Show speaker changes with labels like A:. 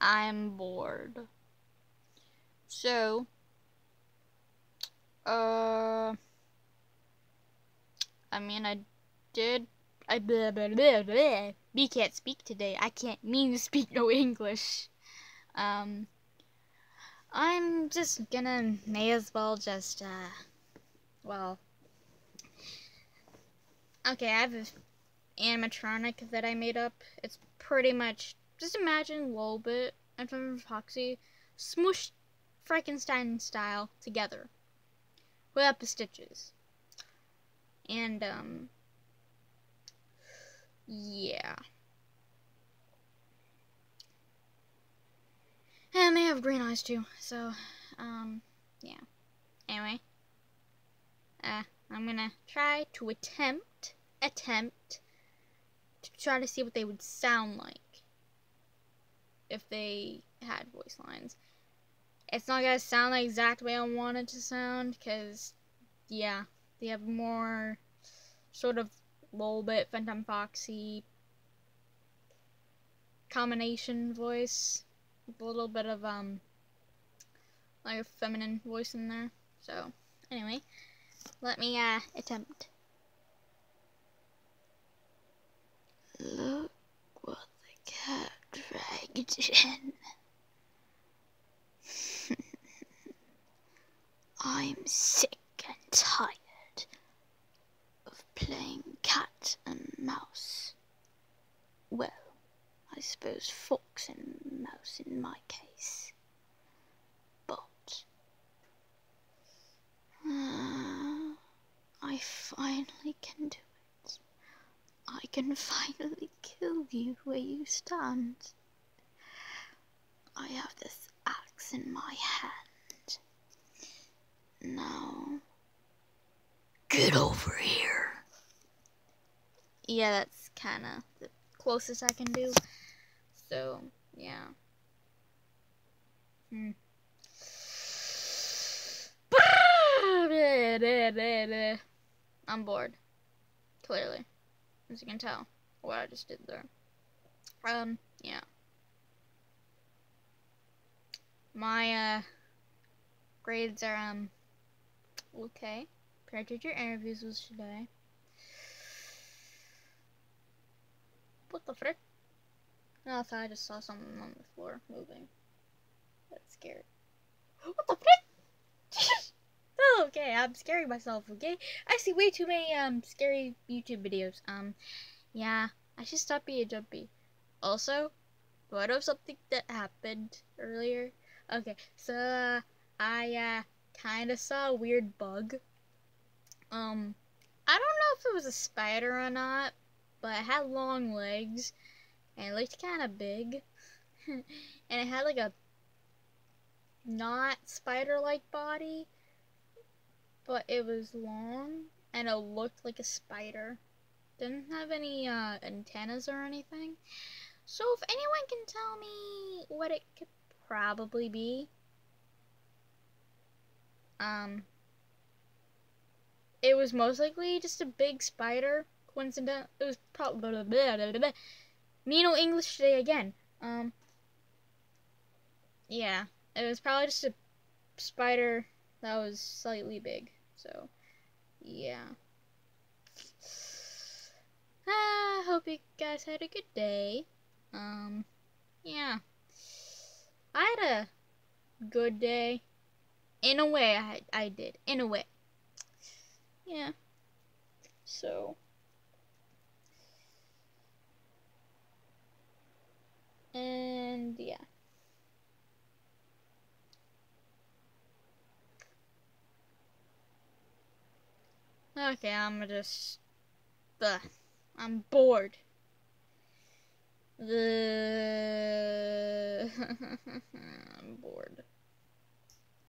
A: I'm bored. So, uh, I mean, I did. I blah blah blah blah. Can't speak today. I can't mean to speak no English. Um, I'm just gonna may as well just uh, well. Okay, I have an animatronic that I made up. It's pretty much just imagine Lolbit and from Foxy smooshed Frankenstein style together without the stitches. And um yeah. And they have green eyes too. So um yeah. Anyway. Uh I'm gonna try to attempt attempt to try to see what they would sound like if they had voice lines. It's not gonna sound the exact way I want it to sound, because, yeah, they have more sort of little bit Phantom Foxy combination voice, a little bit of, um, like a feminine voice in there. So, anyway, let me, uh, attempt.
B: Look what the cat dragged I'm sick and tired of playing cat and mouse. Well, I suppose fox and mouse in my case. But uh, I finally can do it. I can finally kill you where you stand. I have this axe in my hand. Now, get over here.
A: Yeah, that's kind of the closest I can do. So, yeah. Hmm. I'm bored. Clearly. As you can tell. What I just did there. Um, yeah. My, uh, grades are, um, okay. Parent-teacher interviews was today. What the frick? No, I thought I just saw something on the floor moving. That's scary. What the frick? oh, okay, I'm scaring myself, okay? I see way too many, um, scary YouTube videos. Um, yeah, I should stop being jumpy. Also, what of something that happened earlier? Okay, so, uh, I, uh, kind of saw a weird bug. Um, I don't know if it was a spider or not, but it had long legs, and it looked kind of big, and it had like a not spider-like body, but it was long, and it looked like a spider. Didn't have any uh, antennas or anything. So if anyone can tell me what it could probably be, um, it was most likely just a big spider. Coincident. It was probably me no English today again. Um, yeah, it was probably just a spider that was slightly big. So, yeah. I hope you guys had a good day. Um, yeah. I had a good day. In a way, I, I did. In a way. Yeah. So. And, yeah. Okay, I'm just... Ugh. I'm bored. The I'm bored.